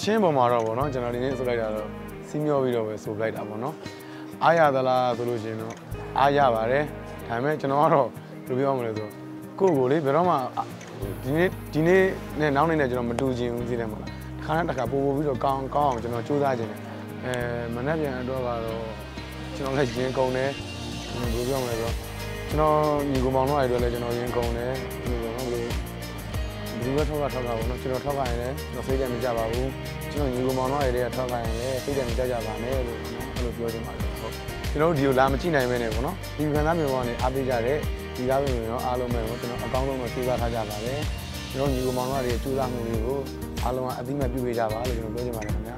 ချင်းပေါ်မှာတော့ဗောနော်ကျွန်တော်ဒီနေ့ဆိုလိုက်တာတော့စီးမျောပြီးတော့ပဲဆိုလိုက်တာဗောနော်အားရသလားဆိုလို့ရှိရင်တော့အားရပါတယ်ဒါပေမဲ့ကျွန်တော်ကတော့ဘယ်လိုပြောမလဲဆိုကိုယ့်ကိုယ်လေဘယ်တော့မှဒီနေ့ဒီနေ့နဲ့နောက်နေ့နဲ့ကျွန်တော်မတူချင်ဘူးသိတယ်မဟုတ်လားတစ်ခါနဲ့တစ်ခါပို့ပို့ပြီးတော့ကောင်းကောင်းအောင်ကျွန်တော်စူးစမ်းခြင်းတယ်အဲမနေ့ပြန်တော့ကတော့ကျွန်တော်လည်းရင်ကုန်တယ်ဘယ်လိုပြောမလဲဆိုတော့ကျွန်တော်ညီကောင်မောင်တို့အဲ့အတွက်လည်းကျွန်တော်ရင်ကုန်တယ်ဒီလိုနော်ဘယ်လိုဘယ်သူ ပဲထောက်ကထောက်ကပါတော့ကျွန်တော်ထောက်ခိုင်းတယ်ကျွန်တော်စိတ်တယ်မကြပါဘူးကျွန်တော်ညီကောင်မောင်တော့ရတဲ့ထောက်ခိုင်းတယ်စိတ်တယ်မကြကြပါနဲ့လို့နော်အဲ့လိုပြောချင်ပါတယ်ဟုတ်ကျွန်တော်တို့ဒီကိုလာမကြည့်နိုင်မဲနဲ့ပေါ့နော်ဒီခံစားမျိုးကနေအားပေးကြတဲ့ဒီကားမျိုးရောအားလုံးပဲပေါ့ကျွန်တော်အကောင်းဆုံးတော့ကြိုးစားထားကြပါတယ်ကျွန်တော်ညီကောင်မောင်တို့ရတဲ့ကြိုးစားမှုလေးကိုအားလုံးကအသိမဲ့ပြုပေးကြပါလို့ကျွန်တော်ပြောချင်ပါတယ်ခင်ဗျာ